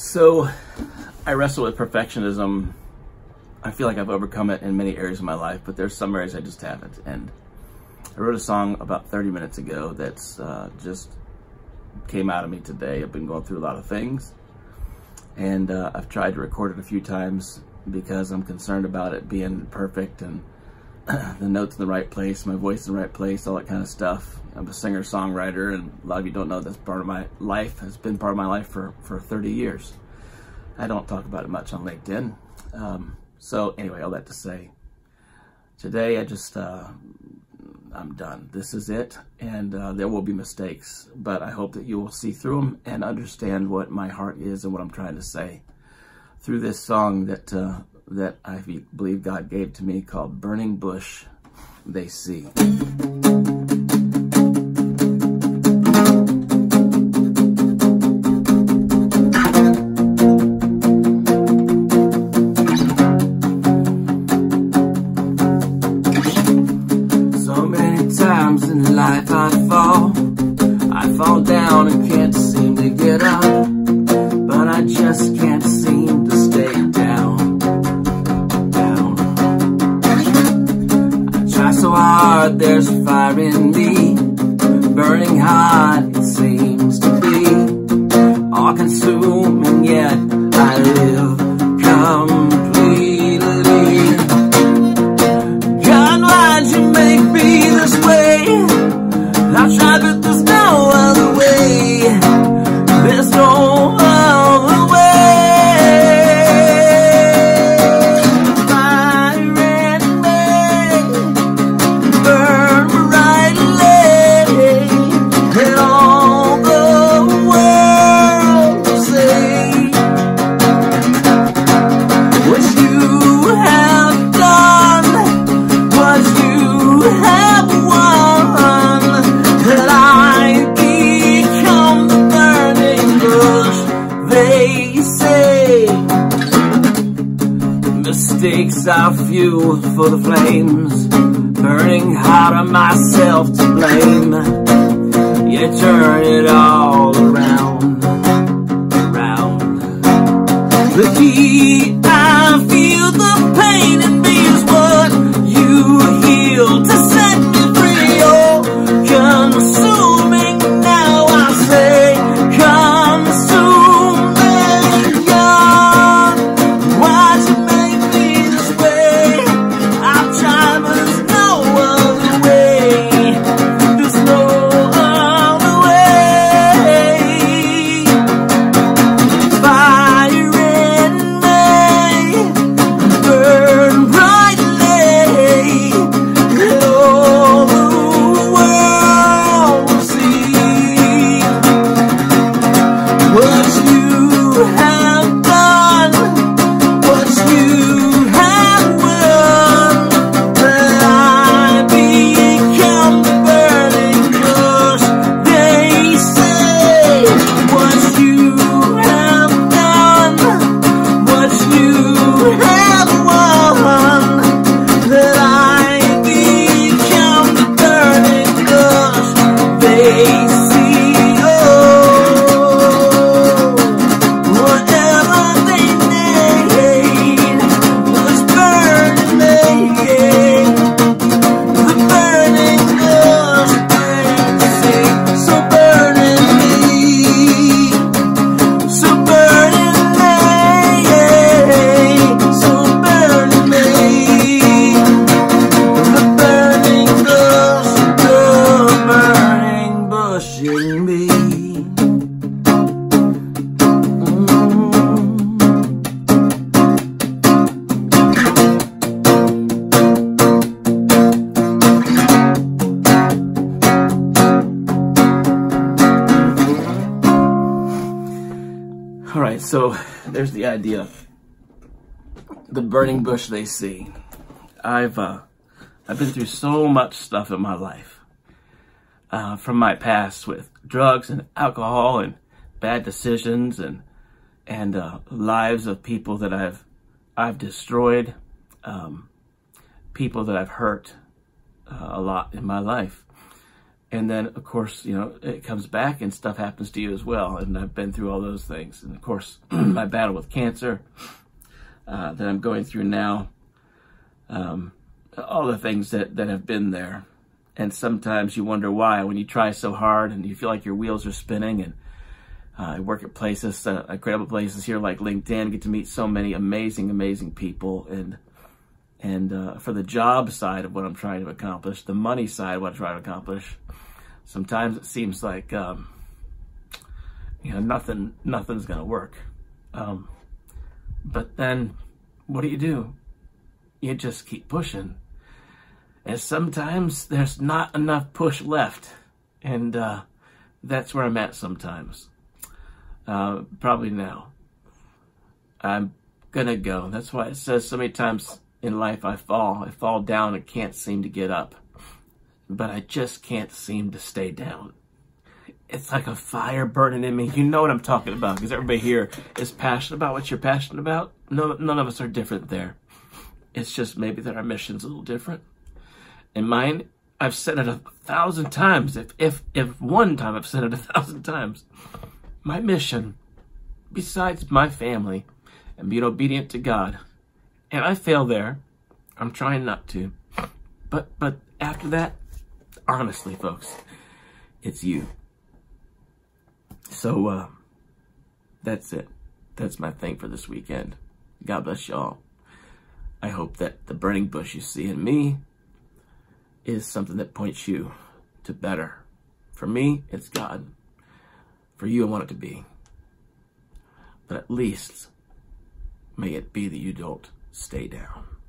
So I wrestle with perfectionism. I feel like I've overcome it in many areas of my life, but there's some areas I just haven't. And I wrote a song about 30 minutes ago that's uh, just came out of me today. I've been going through a lot of things and uh, I've tried to record it a few times because I'm concerned about it being perfect and the notes in the right place, my voice in the right place, all that kind of stuff. I'm a singer-songwriter, and a lot of you don't know that's part of my life, It's been part of my life for, for 30 years. I don't talk about it much on LinkedIn. Um, so anyway, all that to say, today I just, uh, I'm done. This is it, and uh, there will be mistakes, but I hope that you will see through them and understand what my heart is and what I'm trying to say through this song that uh, that I believe God gave to me called Burning Bush They See. Hard, there's a fire in me Burning hot, it seems to be All consuming, yet I live completely Are fuel for the flames Burning hot on myself to blame. You turn it all bush. So there's the idea. The burning bush they see. I've uh, I've been through so much stuff in my life, uh, from my past with drugs and alcohol and bad decisions and and uh, lives of people that I've I've destroyed, um, people that I've hurt uh, a lot in my life, And then, of course, you know, it comes back and stuff happens to you as well. And I've been through all those things. And of course, my battle with cancer uh, that I'm going through now, um, all the things that, that have been there. And sometimes you wonder why when you try so hard and you feel like your wheels are spinning. And uh, I work at places, uh, incredible places here like LinkedIn, get to meet so many amazing, amazing people. And and uh, for the job side of what I'm trying to accomplish, the money side of what I'm trying to accomplish, sometimes it seems like um, you know nothing nothing's gonna work. Um, but then, what do you do? You just keep pushing, and sometimes there's not enough push left, and uh, that's where I'm at sometimes. Uh, probably now. I'm gonna go. That's why it says so many times in life I fall. I fall down and can't seem to get up. But I just can't seem to stay down. It's like a fire burning in me. You know what I'm talking about because everybody here is passionate about what you're passionate about. No, none of us are different there. It's just maybe that our mission's a little different. And mine, I've said it a thousand times. If, if, if one time I've said it a thousand times, my mission, besides my family and being obedient to God, and I fail there. I'm trying not to. But but after that, honestly, folks, it's you. So uh, that's it. That's my thing for this weekend. God bless y'all. I hope that the burning bush you see in me is something that points you to better. For me, it's God. For you, I want it to be. But at least, may it be that you don't stay down.